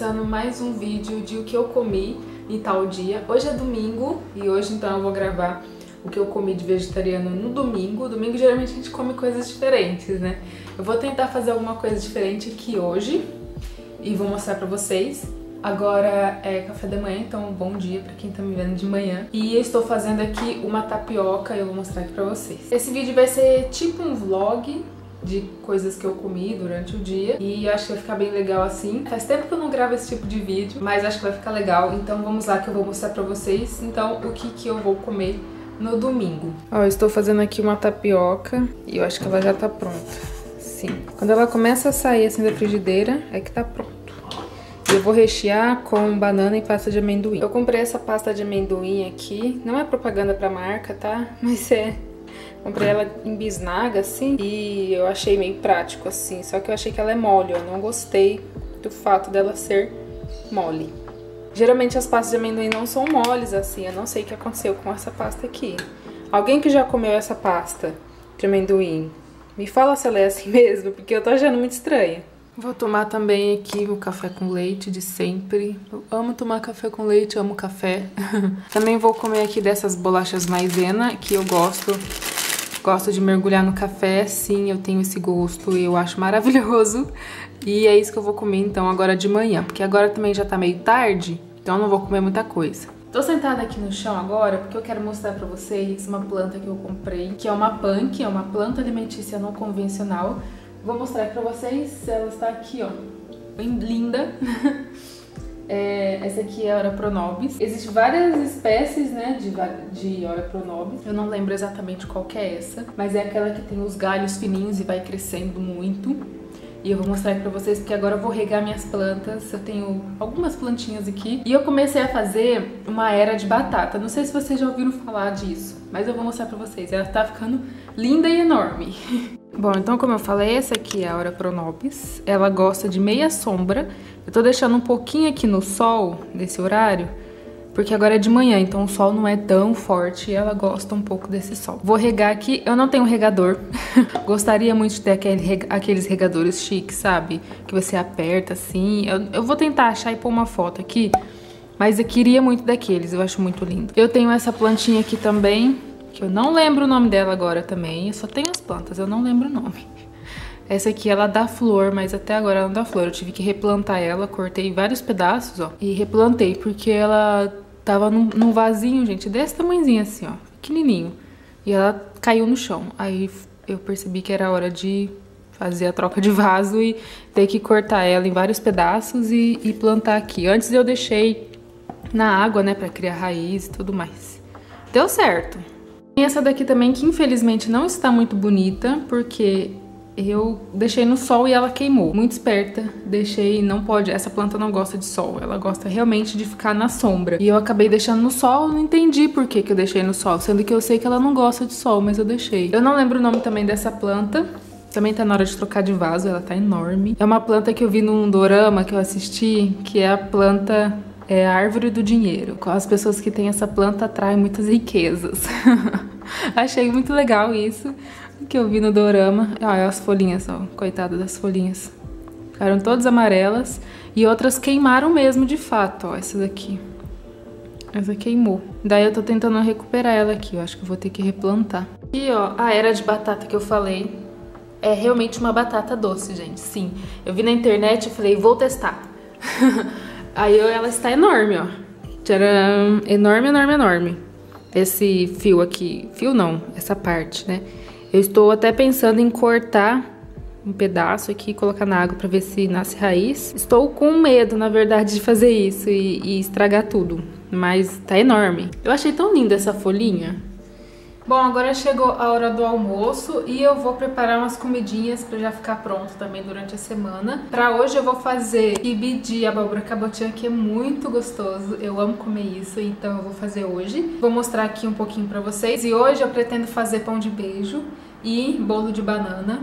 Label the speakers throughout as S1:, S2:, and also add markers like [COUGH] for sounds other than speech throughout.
S1: começando mais um vídeo de o que eu comi em tal dia. Hoje é domingo e hoje então eu vou gravar o que eu comi de vegetariano no domingo. Domingo geralmente a gente come coisas diferentes, né? Eu vou tentar fazer alguma coisa diferente aqui hoje e vou mostrar pra vocês. Agora é café da manhã, então bom dia pra quem tá me vendo de manhã. E eu estou fazendo aqui uma tapioca e eu vou mostrar aqui pra vocês. Esse vídeo vai ser tipo um vlog, de coisas que eu comi durante o dia e acho que vai ficar bem legal assim. Faz tempo que eu não gravo esse tipo de vídeo, mas acho que vai ficar legal, então vamos lá que eu vou mostrar pra vocês então o que, que eu vou comer no domingo. Ó, eu estou fazendo aqui uma tapioca e eu acho que ela já tá pronta. Sim. Quando ela começa a sair assim da frigideira, é que tá pronto. Eu vou rechear com banana e pasta de amendoim. Eu comprei essa pasta de amendoim aqui, não é propaganda pra marca, tá? Mas é Comprei ela em bisnaga, assim, e eu achei meio prático, assim. Só que eu achei que ela é mole, eu não gostei do fato dela ser mole. Geralmente as pastas de amendoim não são moles, assim. Eu não sei o que aconteceu com essa pasta aqui. Alguém que já comeu essa pasta de amendoim, me fala se ela é assim [LAUGHS] mesmo, porque eu tô achando muito estranha. Vou tomar também aqui o café com leite de sempre. Eu amo tomar café com leite, amo café. [LAUGHS] também vou comer aqui dessas bolachas maisena, que eu gosto Gosto de mergulhar no café, sim, eu tenho esse gosto e eu acho maravilhoso. E é isso que eu vou comer então agora de manhã, porque agora também já tá meio tarde, então eu não vou comer muita coisa. Tô sentada aqui no chão agora porque eu quero mostrar pra vocês uma planta que eu comprei, que é uma punk, é uma planta alimentícia não convencional. Vou mostrar pra vocês, ela está aqui, ó, bem linda. [LAUGHS] É, essa aqui é a Ora Pronobis. Existem várias espécies, né, de, de Ora Pronobis. Eu não lembro exatamente qual é essa, mas é aquela que tem os galhos fininhos e vai crescendo muito. E eu vou mostrar aqui pra vocês, porque agora eu vou regar minhas plantas. Eu tenho algumas plantinhas aqui. E eu comecei a fazer uma era de batata. Não sei se vocês já ouviram falar disso, mas eu vou mostrar pra vocês. Ela tá ficando linda e enorme. [LAUGHS] Bom, então como eu falei, essa aqui é a Aura Pronobis. Ela gosta de meia sombra. Eu tô deixando um pouquinho aqui no sol, desse horário, porque agora é de manhã, então o sol não é tão forte e ela gosta um pouco desse sol. Vou regar aqui, eu não tenho regador. [LAUGHS] Gostaria muito de ter aquele, aqueles regadores chiques, sabe? Que você aperta assim. Eu, eu vou tentar achar e pôr uma foto aqui, mas eu queria muito daqueles, eu acho muito lindo. Eu tenho essa plantinha aqui também, que eu não lembro o nome dela agora também. Eu só tenho as plantas, eu não lembro o nome. Essa aqui, ela dá flor, mas até agora ela não dá flor. Eu tive que replantar ela, cortei vários pedaços, ó. E replantei, porque ela tava num, num vasinho, gente, desse tamanhozinho assim, ó. Pequenininho. E ela caiu no chão. Aí eu percebi que era hora de fazer a troca de vaso e ter que cortar ela em vários pedaços e, e plantar aqui. Antes eu deixei na água, né, pra criar raiz e tudo mais. Deu certo. Tem essa daqui também que infelizmente não está muito bonita, porque eu deixei no sol e ela queimou. Muito esperta, deixei, não pode, essa planta não gosta de sol, ela gosta realmente de ficar na sombra. E eu acabei deixando no sol, não entendi por que, que eu deixei no sol, sendo que eu sei que ela não gosta de sol, mas eu deixei. Eu não lembro o nome também dessa planta, também tá na hora de trocar de vaso, ela tá enorme. É uma planta que eu vi num dorama que eu assisti, que é a planta é a árvore do dinheiro. As pessoas que têm essa planta atraem muitas riquezas. [LAUGHS] Achei muito legal isso que eu vi no dorama. Olha as folhinhas, ó. Coitada das folhinhas. Ficaram todas amarelas. E outras queimaram mesmo, de fato, ó. Essa daqui. Essa queimou. Daí eu tô tentando recuperar ela aqui. Eu acho que vou ter que replantar. E, ó, a era de batata que eu falei. É realmente uma batata doce, gente. Sim. Eu vi na internet e falei, vou testar. [LAUGHS] Aí ela está enorme, ó. Tcharam! Enorme, enorme, enorme. Esse fio aqui. Fio não, essa parte, né? Eu estou até pensando em cortar um pedaço aqui e colocar na água para ver se nasce raiz. Estou com medo, na verdade, de fazer isso e, e estragar tudo, mas tá enorme. Eu achei tão linda essa folhinha. Bom, agora chegou a hora do almoço e eu vou preparar umas comidinhas para já ficar pronto também durante a semana. Para hoje eu vou fazer kibe de abóbora cabotiã, que é muito gostoso. Eu amo comer isso, então eu vou fazer hoje. Vou mostrar aqui um pouquinho para vocês. E hoje eu pretendo fazer pão de beijo e bolo de banana.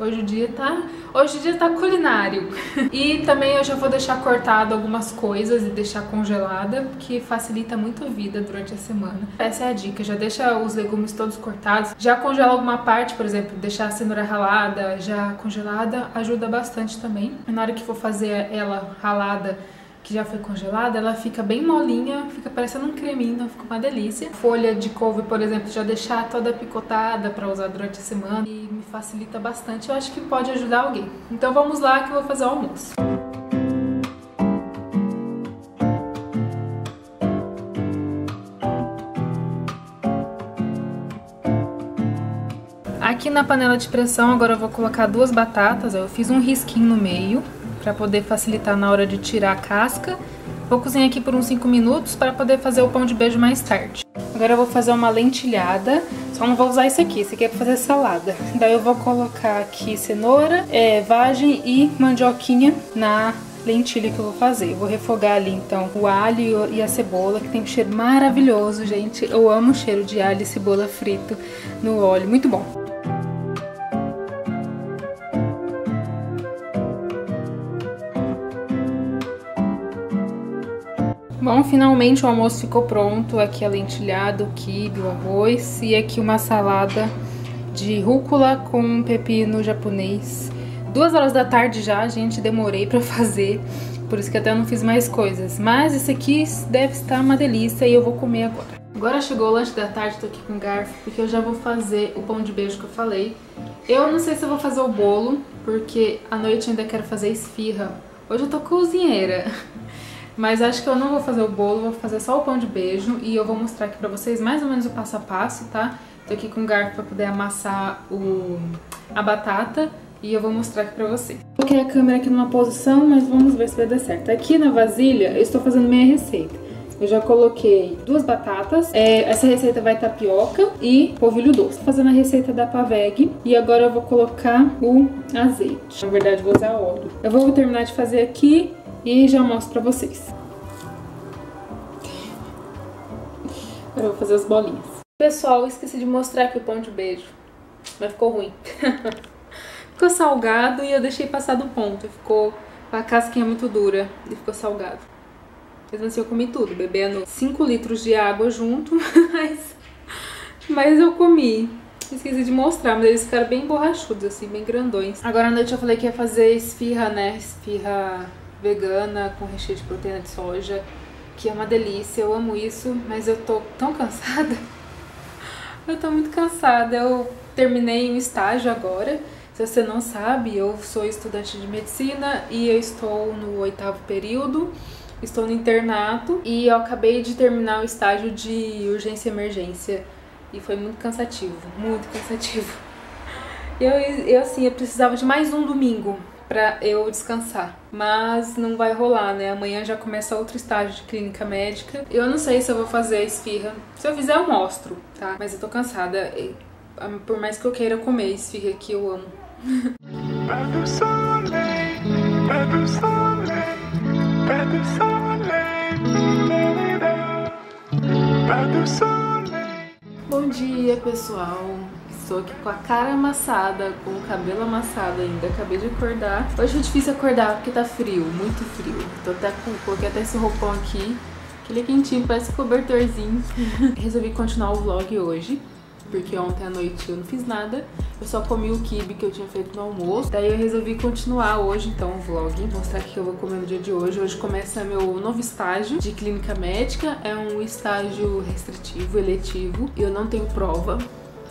S1: Hoje o dia tá, hoje o dia tá culinário. [LAUGHS] E também eu já vou deixar cortado algumas coisas e deixar congelada, que facilita muito a vida durante a semana. Essa é a dica, já deixa os legumes todos cortados, já congela alguma parte, por exemplo, deixar a cenoura ralada já congelada ajuda bastante também. Na hora que for fazer ela ralada, que já foi congelada, ela fica bem molinha, fica parecendo um creminho, então fica uma delícia. Folha de couve, por exemplo, já deixar toda picotada para usar durante a semana e me facilita bastante. Eu acho que pode ajudar alguém. Então vamos lá que eu vou fazer o almoço. Aqui na panela de pressão agora eu vou colocar duas batatas, eu fiz um risquinho no meio para poder facilitar na hora de tirar a casca. Vou cozinhar aqui por uns 5 minutos para poder fazer o pão de beijo mais tarde. Agora eu vou fazer uma lentilhada, só não vou usar esse aqui, esse aqui é para fazer salada. Daí eu vou colocar aqui cenoura, é, vagem e mandioquinha na lentilha que eu vou fazer. Eu vou refogar ali então o alho e a cebola, que tem um cheiro maravilhoso, gente. Eu amo o cheiro de alho e cebola frito no óleo, muito bom. Bom, finalmente o almoço ficou pronto. Aqui a lentilhada, o quibe, o arroz e aqui uma salada de rúcula com pepino japonês. Duas horas da tarde já, gente, demorei pra [LAUGHS] fazer, por isso que até não fiz mais coisas. Mas esse aqui deve estar uma delícia e eu vou comer agora. Agora chegou o lanche da tarde, tô aqui com garfo, porque eu já vou fazer o pão de beijo que eu falei. Eu não sei se eu vou fazer o bolo, porque à noite ainda quero fazer esfirra. Hoje eu tô cozinheira. [LAUGHS] Mas acho que eu não vou fazer o bolo, vou fazer só o pão de beijo e eu vou mostrar aqui pra vocês mais ou menos o passo a passo, tá? Tô aqui com o garfo pra poder amassar o, a batata e eu vou mostrar aqui pra vocês. Coloquei a câmera aqui numa posição, mas vamos ver se vai dar certo. Aqui na vasilha eu estou fazendo minha receita. Eu já coloquei duas batatas, é, essa receita vai tapioca e polvilho doce. Tô fazendo a receita da Paveg e agora eu vou colocar o azeite. Na verdade vou usar óleo. Eu vou terminar de fazer aqui e já mostro pra vocês. Agora eu vou fazer as bolinhas. Pessoal, esqueci de mostrar aqui o pão de beijo, mas ficou ruim. [LAUGHS] ficou salgado e eu deixei passar do ponto. Ficou a casquinha muito dura e ficou salgado. Mesmo assim eu comi tudo, bebendo 5 litros de água junto, [LAUGHS] mas, mas eu comi. Esqueci de mostrar, mas eles ficaram bem borrachudos, assim, bem grandões. Agora à noite eu falei que ia fazer esfirra, né? Esfirra vegana com recheio de proteína de soja, que é uma delícia, eu amo isso, mas eu tô tão [LAUGHS] cansada. eu tô muito cansada. Eu terminei um estágio agora. Se você não sabe, eu sou estudante de medicina e eu estou no oitavo período, estou no internato e eu acabei de terminar o estágio de urgência e emergência e foi muito cansativo, muito cansativo. Eu, eu assim, eu precisava de mais um domingo pra eu descansar. Mas não vai rolar, né? Amanhã já começa outro estágio de clínica médica. Eu não sei se eu vou fazer a esfirra. Se eu fizer, eu mostro, tá? Mas eu tô cansada. Por mais que eu queira comer esfirra que eu amo. Bom dia, pessoal. Estou aqui com a cara amassada, com o cabelo amassado ainda. Acabei de acordar. Hoje é difícil acordar porque tá frio, muito frio. Tô até com, coloquei até esse roupão aqui. Que ele é quentinho, parece cobertorzinho. [LAUGHS] Resolvi continuar o vlog hoje. Porque ontem à noite eu não fiz nada. Eu só comi o kibe que eu tinha feito no almoço. Daí eu resolvi continuar hoje, então, o vlog. Mostrar o que eu vou comer no dia de hoje. Hoje começa meu novo estágio de clínica médica. É um estágio restritivo, eletivo. Eu não tenho prova.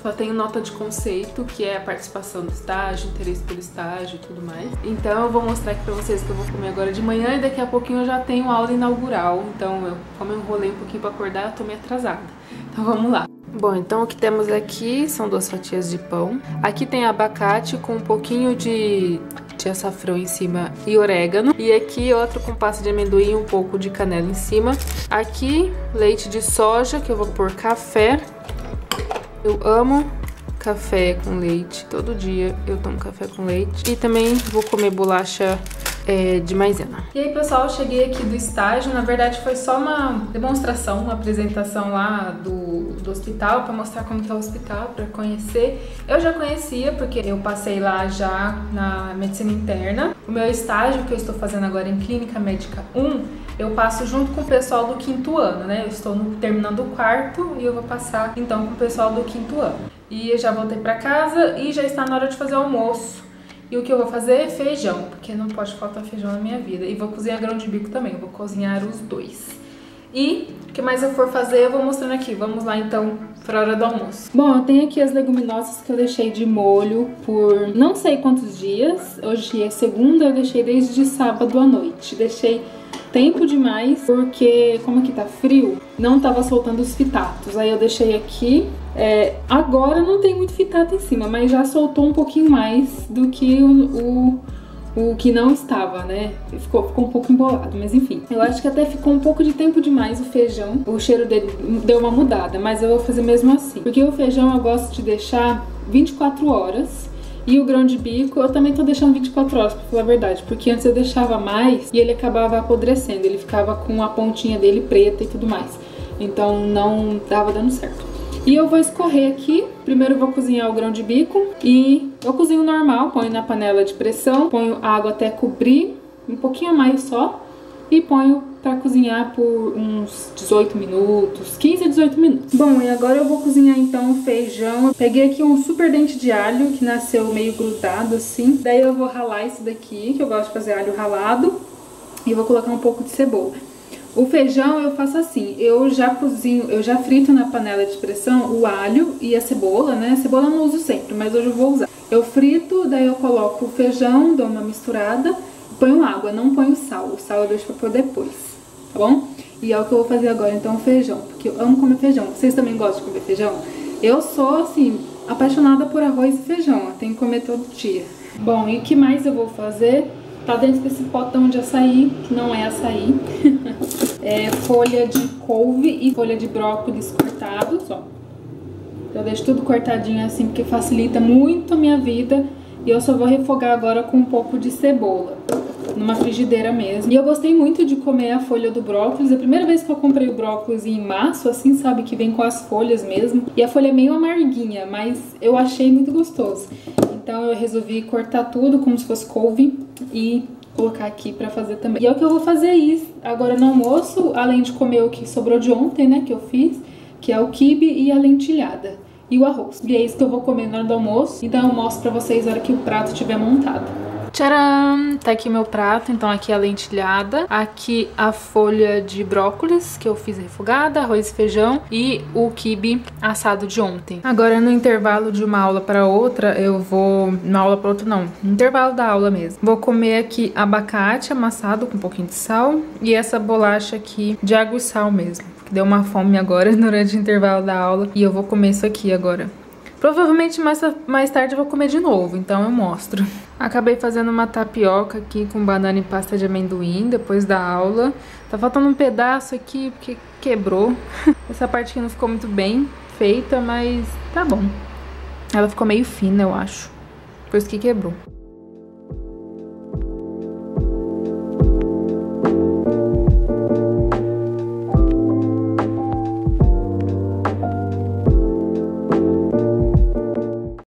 S1: Só tenho nota de conceito, que é a participação do estágio, interesse pelo estágio e tudo mais. Então eu vou mostrar aqui pra vocês que eu vou comer agora de manhã e daqui a pouquinho eu já tenho aula inaugural. Então, eu, como eu enrolei um pouquinho pra acordar, eu tô meio atrasada. Então vamos lá. Bom, então o que temos aqui são duas fatias de pão. Aqui tem abacate com um pouquinho de, de açafrão em cima e orégano. E aqui outro com pasta de amendoim e um pouco de canela em cima. Aqui leite de soja, que eu vou pôr café eu amo café com leite. Todo dia eu tomo café com leite. E também vou comer bolacha é, de maisena. E aí, pessoal, cheguei aqui do estágio. Na verdade, foi só uma demonstração, uma apresentação lá do, do hospital para mostrar como é o hospital, para conhecer. Eu já conhecia porque eu passei lá já na medicina interna. O meu estágio que eu estou fazendo agora em clínica médica 1, eu passo junto com o pessoal do quinto ano, né? Eu estou no, terminando o quarto e eu vou passar então com o pessoal do quinto ano. E eu já voltei para casa e já está na hora de fazer o almoço. E o que eu vou fazer? Feijão, porque não pode faltar feijão na minha vida. E vou cozinhar grão de bico também, eu vou cozinhar os dois. E o que mais eu for fazer, eu vou mostrando aqui. Vamos lá então para hora do almoço. Bom, eu tenho aqui as leguminosas que eu deixei de molho por não sei quantos dias. Hoje é segunda, eu deixei desde sábado à noite. Deixei tempo demais, porque como aqui tá frio, não tava soltando os fitatos. Aí eu deixei aqui. É, agora não tem muito fitato em cima, mas já soltou um pouquinho mais do que o, o, o que não estava, né? Ficou, ficou um pouco embolado, mas enfim. Eu acho que até ficou um pouco de tempo demais o feijão. O cheiro dele deu uma mudada, mas eu vou fazer mesmo assim. Porque o feijão eu gosto de deixar 24 horas e o grão de bico eu também tô deixando 24 horas, pra falar a verdade, porque antes eu deixava mais e ele acabava apodrecendo, ele ficava com a pontinha dele preta e tudo mais. Então não tava dando certo. E eu vou escorrer aqui, primeiro vou cozinhar o grão de bico e eu cozinho normal, ponho na panela de pressão, ponho água até cobrir, um pouquinho a mais só, e ponho para cozinhar por uns 18 minutos, 15 a 18 minutos. Bom, e agora eu vou cozinhar então o feijão. Eu peguei aqui um super dente de alho que nasceu meio grudado assim. Daí eu vou ralar esse daqui, que eu gosto de fazer alho ralado. E vou colocar um pouco de cebola. O feijão eu faço assim, eu já cozinho, eu já frito na panela de pressão o alho e a cebola, né? A cebola eu não uso sempre, mas hoje eu vou usar. Eu frito, daí eu coloco o feijão, dou uma misturada, ponho água, não ponho sal. O sal eu deixo pra pôr depois tá bom? E é o que eu vou fazer agora, então, feijão, porque eu amo comer feijão. Vocês também gostam de comer feijão? Eu sou, assim, apaixonada por arroz e feijão, eu tenho que comer todo dia. Bom, e o que mais eu vou fazer? Tá dentro desse potão de açaí, que não é açaí. [LAUGHS] é folha de couve e folha de brócolis cortados, ó. Eu deixo tudo cortadinho assim, porque facilita muito a minha vida. E eu só vou refogar agora com um pouco de cebola numa frigideira mesmo. E eu gostei muito de comer a folha do brócolis. A primeira vez que eu comprei o brócolis em maço, assim, sabe, que vem com as folhas mesmo. E a folha é meio amarguinha, mas eu achei muito gostoso. Então eu resolvi cortar tudo como se fosse couve e colocar aqui pra fazer também. E é o que eu vou fazer isso agora no almoço, além de comer o que sobrou de ontem, né, que eu fiz, que é o quibe e a lentilhada. E o arroz. E é isso que eu vou comer na hora do almoço. Então eu mostro pra vocês na hora que o prato estiver montado. Tcharam! Tá aqui meu prato, então aqui a lentilhada, aqui a folha de brócolis que eu fiz refogada, arroz e feijão e o quibe assado de ontem. Agora no intervalo de uma aula para outra, eu vou... Uma aula para outra não, no intervalo da aula mesmo. Vou comer aqui abacate amassado com um pouquinho de sal e essa bolacha aqui de água e sal mesmo. Deu uma fome agora [LAUGHS] durante o intervalo da aula e eu vou comer isso aqui agora. Provavelmente mais, mais tarde eu vou comer de novo, então eu mostro. [LAUGHS] Acabei fazendo uma tapioca aqui com banana e pasta de amendoim depois da aula. Tá faltando um pedaço aqui porque quebrou. [LAUGHS] Essa parte aqui não ficou muito bem feita, mas tá bom. Ela ficou meio fina, eu acho. Por isso que quebrou.